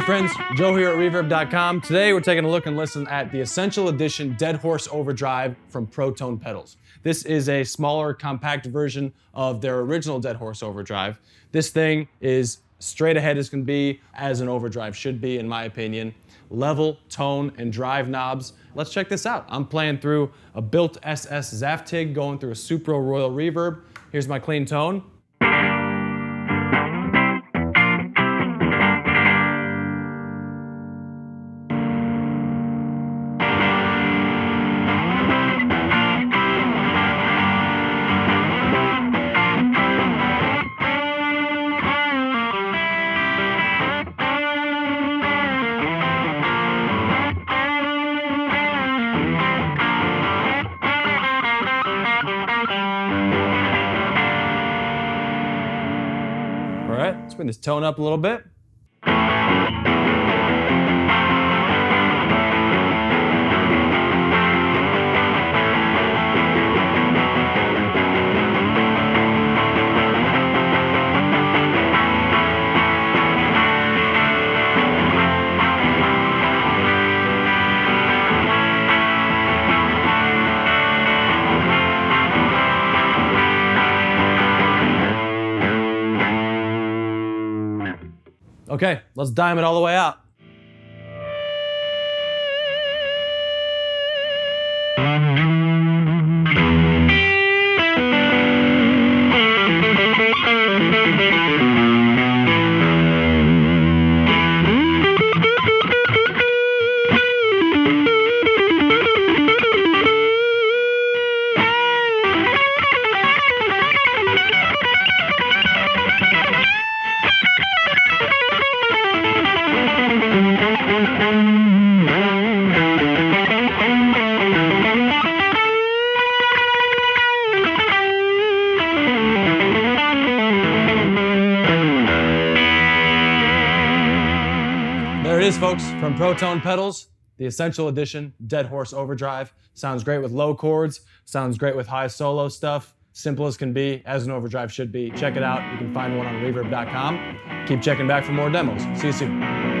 friends, Joe here at Reverb.com. Today we're taking a look and listen at the Essential Edition Dead Horse Overdrive from Protone Pedals. This is a smaller, compact version of their original Dead Horse Overdrive. This thing is straight ahead as can be, as an overdrive should be, in my opinion. Level, tone, and drive knobs. Let's check this out. I'm playing through a Bilt SS Zaftig, going through a Supro Royal Reverb. Here's my clean tone. All right, let's bring this tone up a little bit. Okay, let's dime it all the way out. It is, folks, from Protone Pedals, the Essential Edition Dead Horse Overdrive. Sounds great with low chords, sounds great with high solo stuff. Simple as can be, as an overdrive should be. Check it out. You can find one on reverb.com. Keep checking back for more demos. See you soon.